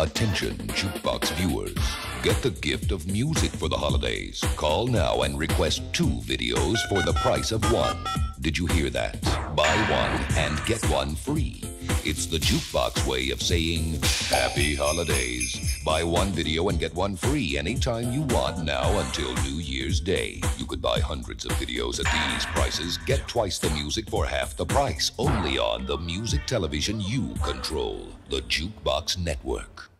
Attention, jukebox viewers. Get the gift of music for the holidays. Call now and request two videos for the price of one. Did you hear that? Buy one and get one free. It's the jukebox way of saying happy holidays. Buy one video and get one free anytime you want now until New Year's Day. You could buy hundreds of videos at these prices. Get twice the music for half the price. Only on the music television you control. The Jukebox Network.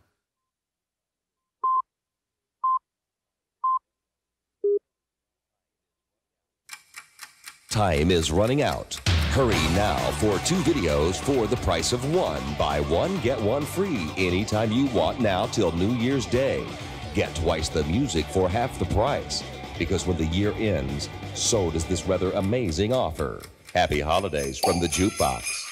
Time is running out. Hurry now for two videos for the price of one. Buy one, get one free anytime you want now till New Year's Day. Get twice the music for half the price. Because when the year ends, so does this rather amazing offer. Happy holidays from the Jukebox.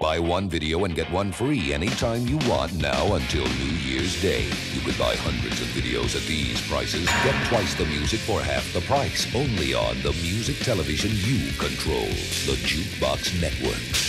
Buy one video and get one free anytime you want now until New Year's Day. You could buy hundreds of videos at these prices. Get twice the music for half the price. Only on the music television you control. The Jukebox Network.